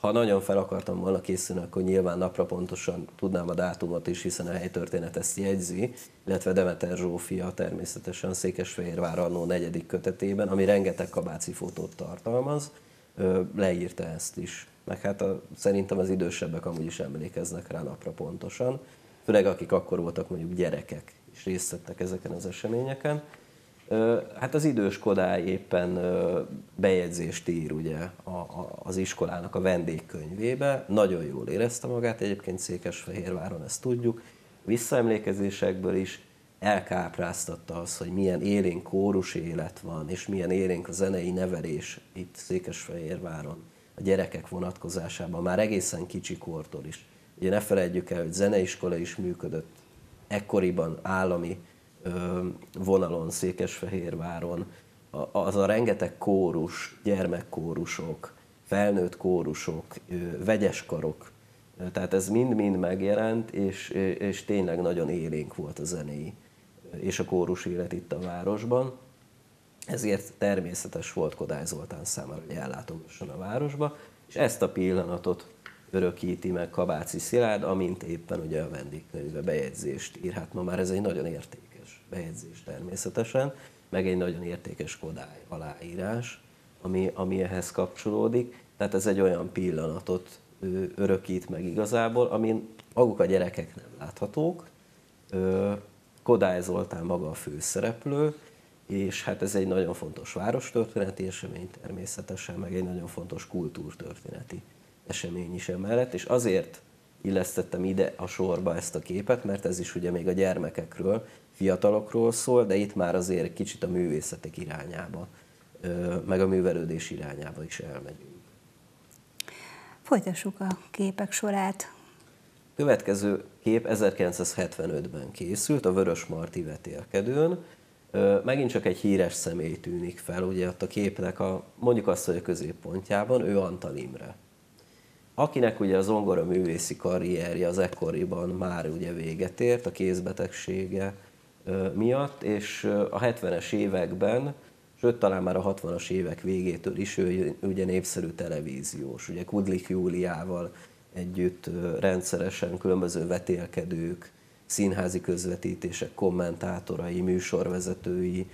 Ha nagyon fel akartam volna készülni, akkor nyilván napra pontosan tudnám a dátumot is, hiszen a helytörténet ezt jegyzi, illetve Demeter Zsófia természetesen Székesfehérvár annó negyedik kötetében, ami rengeteg kabáci fotót tartalmaz, leírta ezt is meg hát a, szerintem az idősebbek amúgy is emlékeznek rá napra pontosan, főleg akik akkor voltak mondjuk gyerekek, és részt vettek ezeken az eseményeken. Hát az idős Kodály éppen bejegyzést ír ugye az iskolának a vendégkönyvébe, nagyon jól érezte magát, egyébként Székesfehérváron ezt tudjuk, visszaemlékezésekből is elkápráztatta az, hogy milyen élénk kórus élet van, és milyen élénk a zenei nevelés itt Székesfehérváron a gyerekek vonatkozásában, már egészen kicsi kortól is. Ugye ne felejtjük el, hogy zeneiskola is működött ekkoriban állami vonalon Székesfehérváron, az a rengeteg kórus, gyermekkórusok, felnőtt kórusok, vegyes karok, tehát ez mind-mind megjelent, és, és tényleg nagyon élénk volt a zenei és a kórus élet itt a városban ezért természetes volt Kodály Zoltán számára, hogy ellátogasson a városba, és ezt a pillanatot örökíti meg Kabáci Szilárd, amint éppen ugye a vendégkönyvbe bejegyzést ír. Hát ma már ez egy nagyon értékes bejegyzés természetesen, meg egy nagyon értékes Kodály aláírás, ami, ami ehhez kapcsolódik. Tehát ez egy olyan pillanatot örökít meg igazából, amin maguk a gyerekek nem láthatók. Kodály Zoltán maga a főszereplő, és hát ez egy nagyon fontos várostörténeti esemény természetesen, meg egy nagyon fontos kultúrtörténeti esemény is emellett, és azért illesztettem ide a sorba ezt a képet, mert ez is ugye még a gyermekekről, fiatalokról szól, de itt már azért kicsit a művészetek irányába, meg a művelődés irányába is elmegyünk. Folytassuk a képek sorát. Következő kép 1975-ben készült a Vörös Marti vetélkedőn, megint csak egy híres személy tűnik fel, ugye ott a képnek a, mondjuk azt, hogy a középpontjában, ő Antal Imre. Akinek ugye az zongora művészi karrierje az ekkoriban már ugye véget ért a kézbetegsége miatt, és a 70-es években, sőt talán már a 60-as évek végétől is ő ugye népszerű televíziós, ugye Kudlik Júliával együtt rendszeresen különböző vetélkedők, színházi közvetítések, kommentátorai, műsorvezetői,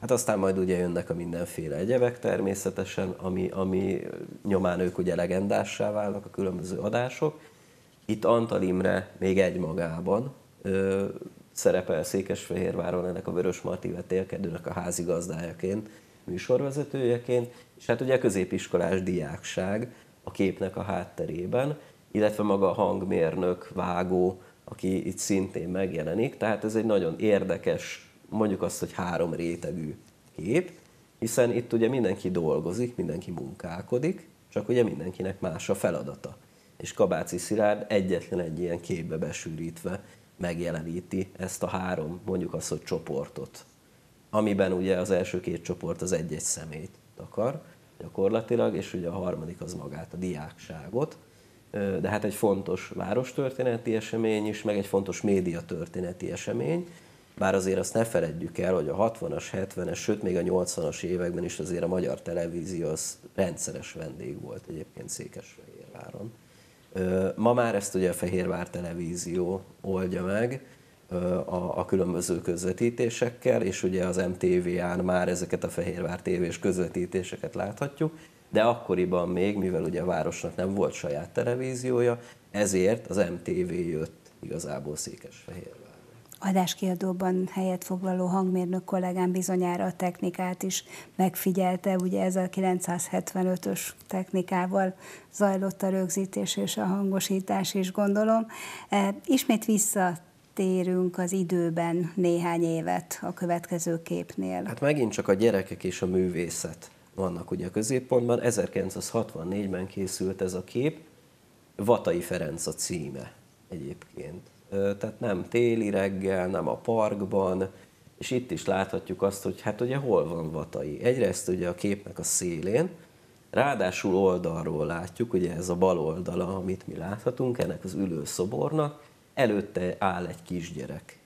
hát aztán majd ugye jönnek a mindenféle egyebek természetesen, ami, ami nyomán ők ugye legendássá válnak a különböző adások. Itt Antal Imre még egy magában ö, szerepel Székesfehérváron ennek a Vörös Marti vetélkedőnek a házigazdájaként, műsorvezetőjeként, és hát ugye a középiskolás diákság a képnek a hátterében, illetve maga a hangmérnök, vágó, aki itt szintén megjelenik. Tehát ez egy nagyon érdekes, mondjuk azt, hogy három rétegű kép, hiszen itt ugye mindenki dolgozik, mindenki munkálkodik, csak ugye mindenkinek más a feladata. És Kabáci Szilárd egyetlen egy ilyen képbe besűrítve megjeleníti ezt a három, mondjuk azt, hogy csoportot, amiben ugye az első két csoport az egy-egy szemét akar gyakorlatilag, és ugye a harmadik az magát, a diákságot, de hát egy fontos várostörténeti esemény is, meg egy fontos médiatörténeti esemény, bár azért azt ne feledjük el, hogy a 60-as, 70-es, sőt még a 80-as években is azért a magyar televízió az rendszeres vendég volt egyébként Székesfehérváron. Ma már ezt ugye a Fehérvár Televízió oldja meg a, a különböző közvetítésekkel, és ugye az MTV-án már ezeket a Fehérvár tévés közvetítéseket láthatjuk, de akkoriban még, mivel ugye a városnak nem volt saját televíziója, ezért az MTV jött igazából Székesfehérvár. Adáskiadóban helyet foglaló hangmérnök kollégám bizonyára a technikát is megfigyelte, ugye ez a 975-ös technikával zajlott a rögzítés és a hangosítás is, gondolom. E, ismét visszatérünk az időben néhány évet a következő képnél. Hát megint csak a gyerekek és a művészet vannak ugye a középpontban. 1964-ben készült ez a kép, Vatai Ferenc a címe egyébként. Tehát nem téli reggel, nem a parkban, és itt is láthatjuk azt, hogy hát ugye hol van Vatai. Egyrészt ugye a képnek a szélén, ráadásul oldalról látjuk, ugye ez a bal oldala, amit mi láthatunk, ennek az ülőszobornak, előtte áll egy kisgyerek.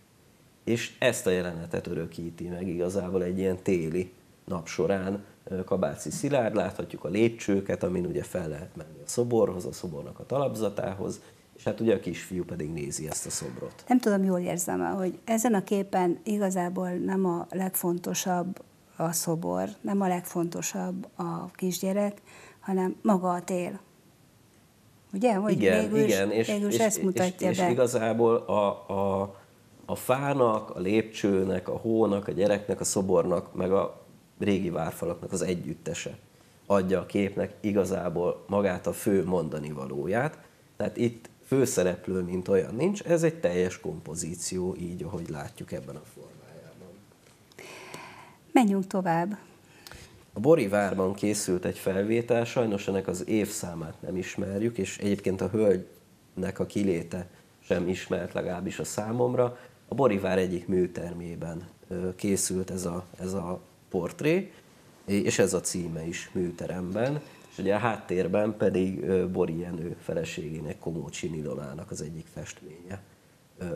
És ezt a jelenetet örökíti meg igazából egy ilyen téli nap során Kabáci Szilárd, láthatjuk a lépcsőket, amin ugye fel lehet menni a szoborhoz, a szobornak a talapzatához, és hát ugye a kisfiú pedig nézi ezt a szobrot. Nem tudom, jól érzem hogy ezen a képen igazából nem a legfontosabb a szobor, nem a legfontosabb a kisgyerek, hanem maga a tél. Ugye? Hogy igen, végül igen, és, végül és, ezt mutatja és, be. és igazából a, a, a fának, a lépcsőnek, a hónak, a gyereknek, a szobornak, meg a régi várfalaknak az együttese adja a képnek igazából magát a fő mondani valóját. Tehát itt főszereplő, mint olyan nincs, ez egy teljes kompozíció, így, ahogy látjuk ebben a formájában. Menjünk tovább. A Borivárban készült egy felvétel, sajnos ennek az évszámát nem ismerjük, és egyébként a hölgynek a kiléte sem ismert legalábbis a számomra. A Borivár egyik műtermében készült ez a, ez a portré, és ez a címe is műteremben, ugye a háttérben pedig Bori Jenő feleségének, Komócsi Nilonának az egyik festménye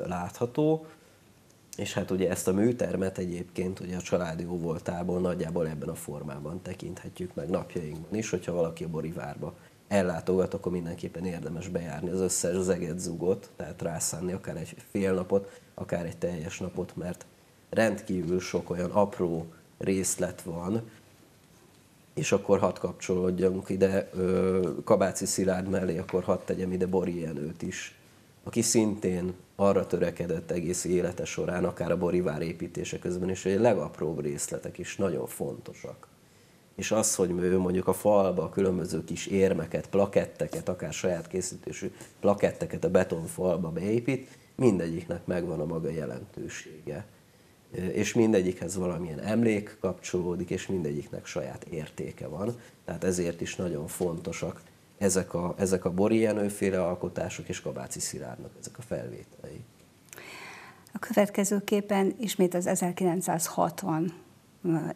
látható, és hát ugye ezt a műtermet egyébként ugye a családi óvoltából nagyjából ebben a formában tekinthetjük meg napjainkban is, hogyha valaki a Borivárba ellátogat, akkor mindenképpen érdemes bejárni az összes zeget zugot, tehát rászánni akár egy fél napot, akár egy teljes napot, mert rendkívül sok olyan apró részlet van, és akkor hadd kapcsolódjunk ide Kabáci Szilárd mellé, akkor hadd tegyem ide Bori Jenőt is, aki szintén arra törekedett egész élete során, akár a Borivár építése közben is, hogy a legapróbb részletek is nagyon fontosak. És az, hogy ő mondjuk a falba a különböző kis érmeket, plaketteket, akár saját készítésű plaketteket a betonfalba beépít, mindegyiknek megvan a maga jelentősége és mindegyikhez valamilyen emlék kapcsolódik, és mindegyiknek saját értéke van. Tehát ezért is nagyon fontosak ezek a, ezek a Bori Jenőféle alkotások és Kabáci Szilárdnak ezek a felvételei. A következő képen ismét az 1960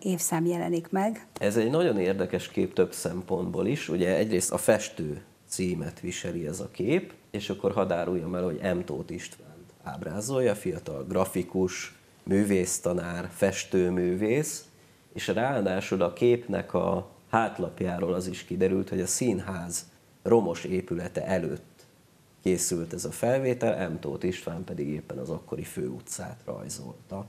évszám jelenik meg. Ez egy nagyon érdekes kép több szempontból is. Ugye egyrészt a festő címet viseli ez a kép, és akkor hadd áruljam el, hogy M. Tóth István ábrázolja, fiatal grafikus, művésztanár, festőművész, és ráadásul a képnek a hátlapjáról az is kiderült, hogy a színház romos épülete előtt készült ez a felvétel, M. Tóth István pedig éppen az akkori főutcát rajzolta.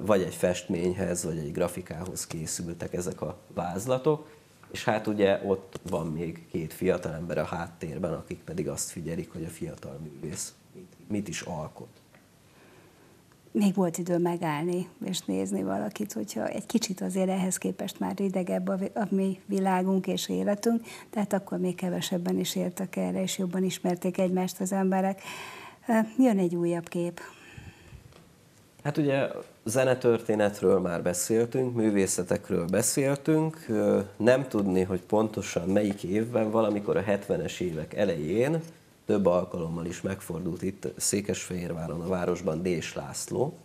Vagy egy festményhez, vagy egy grafikához készültek ezek a vázlatok, és hát ugye ott van még két fiatalember a háttérben, akik pedig azt figyelik, hogy a fiatal művész mit, mit is alkot. Még volt idő megállni és nézni valakit, hogyha egy kicsit azért ehhez képest már idegebb a, a mi világunk és életünk, tehát akkor még kevesebben is értek erre, és jobban ismerték egymást az emberek. Jön egy újabb kép. Hát ugye zenetörténetről már beszéltünk, művészetekről beszéltünk, nem tudni, hogy pontosan melyik évben, valamikor a 70-es évek elején, több alkalommal is megfordult itt Székesfehérváron, a városban Dés László,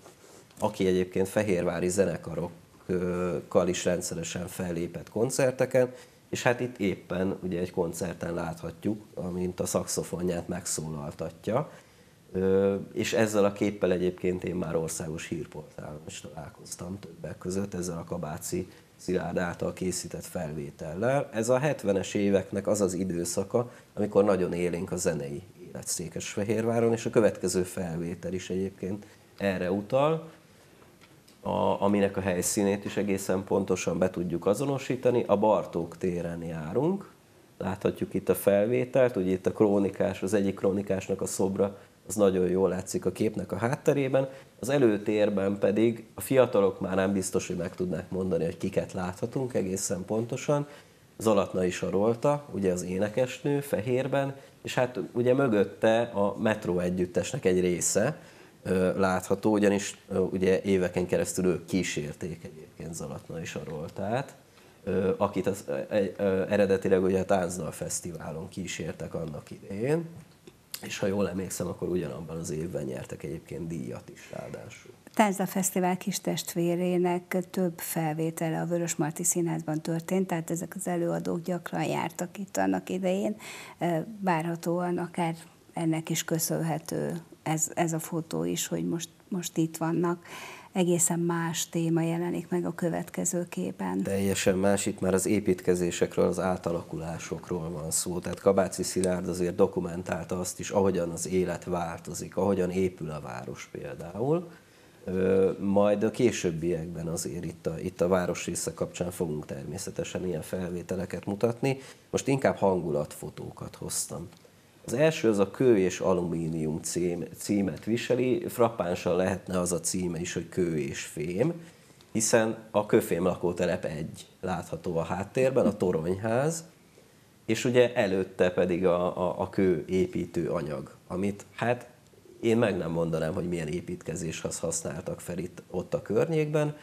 aki egyébként fehérvári zenekarokkal is rendszeresen fellépett koncerteken, és hát itt éppen ugye egy koncerten láthatjuk, amint a szakszofonját megszólaltatja, és ezzel a képpel egyébként én már országos hírportálon is találkoztam többek között, ezzel a Kabáci Szilárd által készített felvétellel. Ez a 70-es éveknek az az időszaka, amikor nagyon élénk a zenei élet Székesfehérváron, és a következő felvétel is egyébként erre utal, a, aminek a helyszínét is egészen pontosan be tudjuk azonosítani. A Bartók téren járunk, láthatjuk itt a felvételt, ugye itt a krónikás, az egyik krónikásnak a szobra az nagyon jól látszik a képnek a hátterében. Az előtérben pedig a fiatalok már nem biztos, hogy meg tudnák mondani, hogy kiket láthatunk egészen pontosan. Zalatna is arolta, ugye az énekesnő fehérben, és hát ugye mögötte a metró együttesnek egy része ö, látható, ugyanis ö, ugye éveken keresztül ők kísérték egyébként Zalatna is aroltát, ö, akit az, ö, eredetileg ugye a Táncdal Fesztiválon kísértek annak idején és ha jól emlékszem, akkor ugyanabban az évben nyertek egyébként díjat is ráadásul. Tánza Fesztivál kis testvérének több felvétele a Vörös Marti Színházban történt, tehát ezek az előadók gyakran jártak itt annak idején, várhatóan akár ennek is köszönhető ez, ez a fotó is, hogy most, most itt vannak egészen más téma jelenik meg a következő képen. Teljesen más, itt már az építkezésekről, az átalakulásokról van szó. Tehát Kabáci Szilárd azért dokumentálta azt is, ahogyan az élet változik, ahogyan épül a város például. Majd a későbbiekben azért itt a, itt a városrészek kapcsán fogunk természetesen ilyen felvételeket mutatni. Most inkább hangulatfotókat hoztam. Az első az a kő és alumínium cím, címet viseli, frappánsan lehetne az a címe is, hogy kő és fém, hiszen a kőfém lakótelep egy látható a háttérben, a toronyház, és ugye előtte pedig a, a, a kő építő anyag, amit hát én meg nem mondanám, hogy milyen építkezéshez használtak fel itt ott a környékben,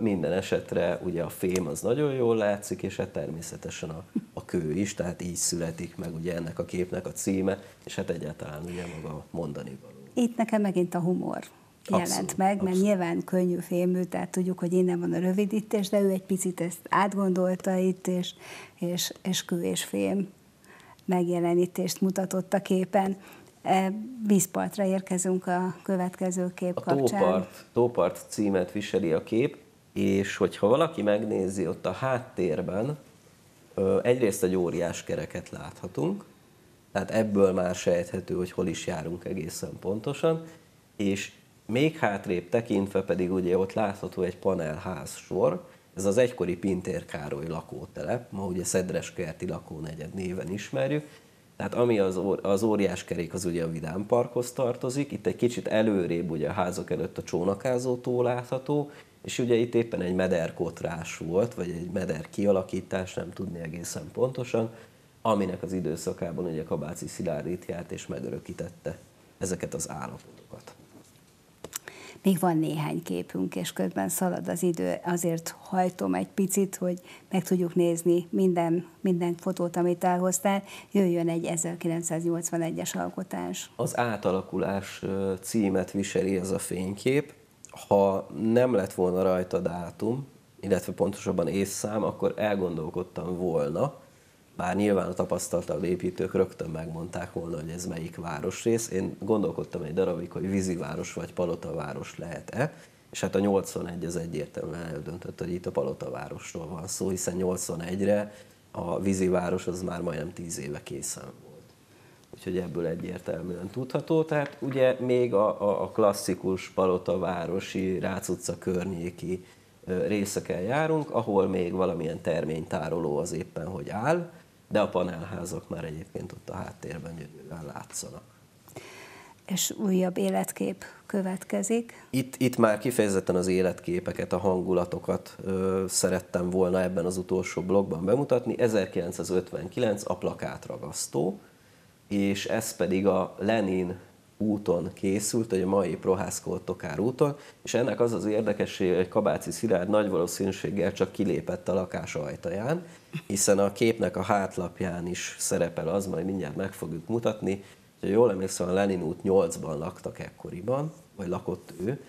minden esetre ugye a fém az nagyon jól látszik, és hát természetesen a, a kő is, tehát így születik meg ugye ennek a képnek a címe, és hát egyáltalán ugye maga mondani való. Itt nekem megint a humor jelent abszolút, meg, mert abszolút. nyilván könnyű fémű, tehát tudjuk, hogy innen van a rövidítés, de ő egy picit ezt átgondolta itt, és, és, és kő és fém megjelenítést mutatott a képen. E, vízpartra érkezünk a következő kép a kapcsán. Tópart, Tópart címet viseli a kép, és hogyha valaki megnézi ott a háttérben, egyrészt egy óriás kereket láthatunk, tehát ebből már sejthető, hogy hol is járunk egészen pontosan, és még hátrébb tekintve pedig ugye ott látható egy panelház sor, ez az egykori Pintér Károly lakótelep, ma ugye Szedreskerti lakónegyed néven ismerjük, tehát ami az, az óriás kerék, az ugye a Vidám Parkhoz tartozik, itt egy kicsit előrébb ugye a házak előtt a csónakázó tó látható, és ugye itt éppen egy mederkotrás volt, vagy egy meder kialakítás, nem tudni egészen pontosan, aminek az időszakában ugye Kabáci Szilárd járt és megörökítette ezeket az állapotokat. Még van néhány képünk, és közben szalad az idő, azért hajtom egy picit, hogy meg tudjuk nézni minden, minden fotót, amit elhoztál. Jöjjön egy 1981-es alkotás. Az átalakulás címet viseli ez a fénykép. Ha nem lett volna rajta dátum, illetve pontosabban évszám, akkor elgondolkodtam volna, bár nyilván a tapasztaltabb építők rögtön megmondták volna, hogy ez melyik városrész. Én gondolkodtam egy darabig, hogy víziváros vagy palotaváros lehet-e, és hát a 81 az egyértelműen eldöntött, hogy itt a palotavárosról van szó, hiszen 81-re a víziváros az már majdnem 10 éve készen volt. úgyhogy ebből egyértelműen tudható. Tehát ugye még a, a, klasszikus Palota-városi, Rácz utca környéki részeken járunk, ahol még valamilyen terménytároló az éppen hogy áll, de a panelházak már egyébként ott a háttérben gyönyörűen látszanak. És újabb életkép következik. Itt, itt már kifejezetten az életképeket, a hangulatokat ö, szerettem volna ebben az utolsó blogban bemutatni. 1959 a plakátragasztó, és ez pedig a Lenin úton készült, vagy a mai Prohászkó Tokár úton, és ennek az az érdekesség, hogy Kabáci Szilárd nagy valószínűséggel csak kilépett a lakás ajtaján, hiszen a képnek a hátlapján is szerepel az, majd mindjárt meg fogjuk mutatni, hogy jól emlékszem, a Lenin út 8-ban laktak ekkoriban, vagy lakott ő,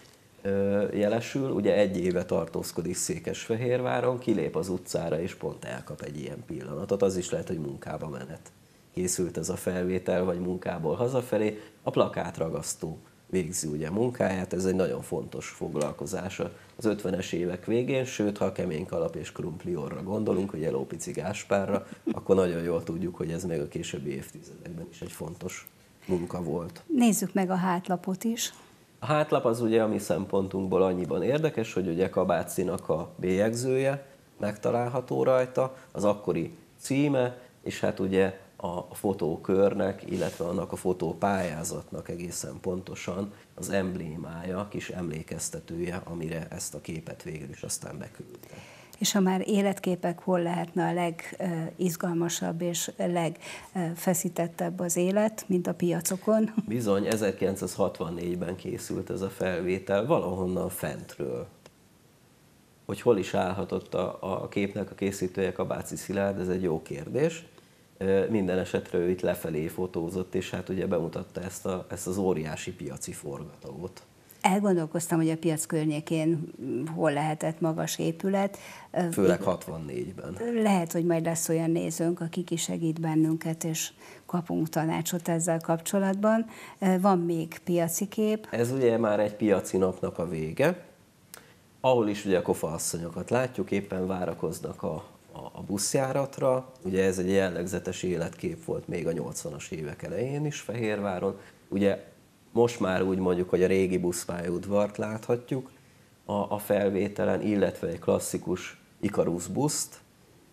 jelesül, ugye egy éve tartózkodik Székesfehérváron, kilép az utcára, és pont elkap egy ilyen pillanatot, az is lehet, hogy munkába menet. Készült ez a felvétel, vagy munkából hazafelé. A plakátragasztó végzi ugye munkáját, ez egy nagyon fontos foglalkozása az 50-es évek végén, sőt, ha a kemény kalap és krumpli orra gondolunk, ugye Lópici Gáspárra, akkor nagyon jól tudjuk, hogy ez még a későbbi évtizedekben is egy fontos munka volt. Nézzük meg a hátlapot is. A hátlap az ugye a mi szempontunkból annyiban érdekes, hogy ugye Kabácinak a bélyegzője megtalálható rajta, az akkori címe, és hát ugye a fotókörnek, illetve annak a fotópályázatnak egészen pontosan az emblémája, kis emlékeztetője, amire ezt a képet végül is aztán beküldte. És ha már életképek, hol lehetne a legizgalmasabb és legfeszítettebb az élet, mint a piacokon? Bizony, 1964-ben készült ez a felvétel, valahonnan fentről. Hogy hol is állhatott a, a képnek a készítője, Kabáci Szilárd, ez egy jó kérdés minden esetre ő itt lefelé fotózott, és hát ugye bemutatta ezt, a, ezt az óriási piaci forgatagot. Elgondolkoztam, hogy a piac környékén hol lehetett magas épület. Főleg 64-ben. Lehet, hogy majd lesz olyan nézőnk, aki kisegít bennünket, és kapunk tanácsot ezzel kapcsolatban. Van még piaci kép. Ez ugye már egy piaci napnak a vége, ahol is ugye a kofa asszonyokat látjuk, éppen várakoznak a, a buszjáratra. Ugye ez egy jellegzetes életkép volt még a 80-as évek elején is Fehérváron. Ugye most már úgy mondjuk, hogy a régi buszpályaudvart láthatjuk a, a felvételen, illetve egy klasszikus Ikarus buszt,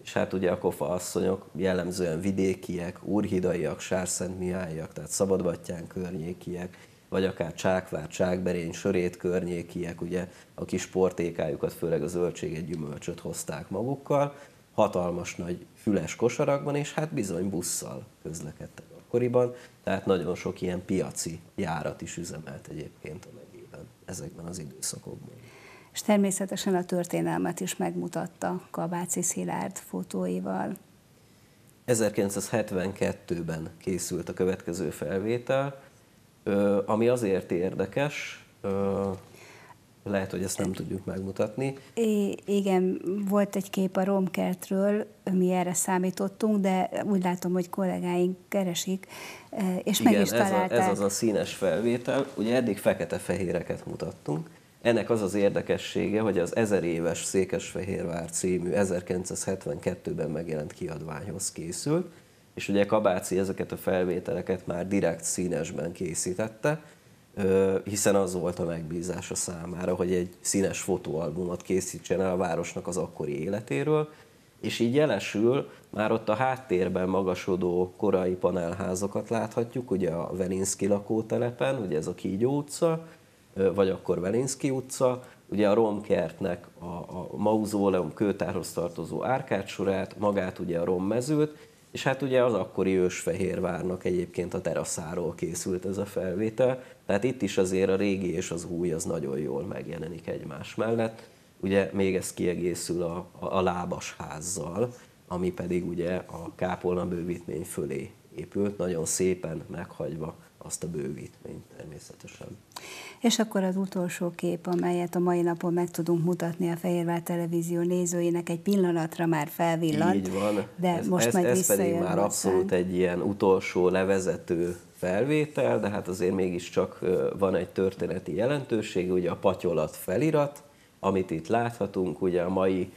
és hát ugye a kofa asszonyok jellemzően vidékiek, úrhidaiak, sárszentmiályiak, tehát szabadbattyán környékiek, vagy akár Csákvár, Csákberény, Sörét környékiek, ugye a kis portékájukat, főleg a zöldséget, gyümölcsöt hozták magukkal, hatalmas nagy füles kosarakban, és hát bizony busszal közlekedtek akkoriban, tehát nagyon sok ilyen piaci járat is üzemelt egyébként a megyében ezekben az időszakokban. És természetesen a történelmet is megmutatta Kabáci Szilárd fotóival. 1972-ben készült a következő felvétel, ami azért érdekes, lehet, hogy ezt nem tudjuk megmutatni. I- igen, volt egy kép a romkertről, mi erre számítottunk, de úgy látom, hogy kollégáink keresik, e, és igen, meg is találták. Ez, a, ez az a színes felvétel. Ugye eddig fekete-fehéreket mutattunk. Ennek az az érdekessége, hogy az ezer éves Székesfehérvár című 1972-ben megjelent kiadványhoz készült, és ugye Kabáci ezeket a felvételeket már direkt színesben készítette, hiszen az volt a megbízása számára, hogy egy színes fotóalbumot készítsen el a városnak az akkori életéről, és így jelesül, már ott a háttérben magasodó korai panelházakat láthatjuk, ugye a Velinszki lakótelepen, ugye ez a Kígyó utca, vagy akkor Velinszki utca, ugye a romkertnek a, a mauzóleum kőtárhoz tartozó árkádsorát, magát ugye a rommezőt, és hát ugye az akkori ősfehérvárnak egyébként a teraszáról készült ez a felvétel, tehát itt is azért a régi és az új az nagyon jól megjelenik egymás mellett. Ugye még ez kiegészül a, a, a lábas házzal, ami pedig ugye a kápolna bővítmény fölé épült, nagyon szépen meghagyva azt a bővítményt természetesen. És akkor az utolsó kép, amelyet a mai napon meg tudunk mutatni a Fehérvár Televízió nézőinek, egy pillanatra már felvillant. Így van. De ez, most ez, majd ez pedig már hozzánk. abszolút egy ilyen utolsó levezető felvétel, de hát azért mégiscsak van egy történeti jelentőség, ugye a patyolat felirat, amit itt láthatunk, ugye a mai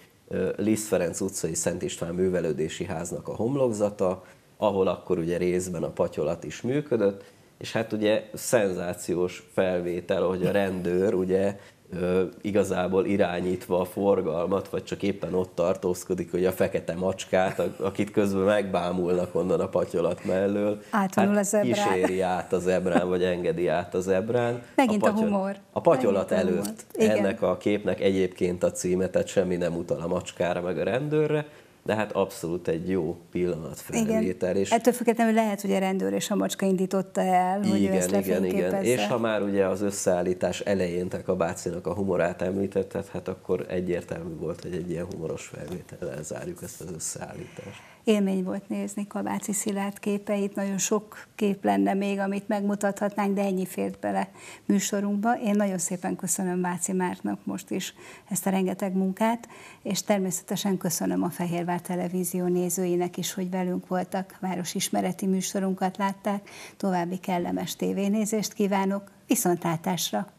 Liszt Ferenc utcai Szent István művelődési háznak a homlokzata, ahol akkor ugye részben a patyolat is működött, és hát ugye szenzációs felvétel, hogy a rendőr ugye igazából irányítva a forgalmat, vagy csak éppen ott tartózkodik, hogy a fekete macskát, akit közben megbámulnak onnan a patyolat mellől, Átvonul hát a zebrán. kíséri át a zebrán, vagy engedi át a zebrán. Megint a, patyol, a humor. A patyolat Megint előtt a ennek a képnek egyébként a címe, tehát semmi nem utal a macskára, meg a rendőrre, de hát abszolút egy jó pillanatfelvétel. És Ettől függetlenül lehet, hogy a rendőr és a macska indította el, hogy igen, ő ezt igen, igen. És ha már ugye az összeállítás elején te a bácinak a humorát említetted, hát akkor egyértelmű volt, hogy egy ilyen humoros felvétellel zárjuk ezt az összeállítást élmény volt nézni Kabáci Szilárd képeit, nagyon sok kép lenne még, amit megmutathatnánk, de ennyi fért bele műsorunkba. Én nagyon szépen köszönöm Váci Mártnak most is ezt a rengeteg munkát, és természetesen köszönöm a Fehérvár Televízió nézőinek is, hogy velünk voltak, városismereti műsorunkat látták. További kellemes tévénézést kívánok, viszontlátásra!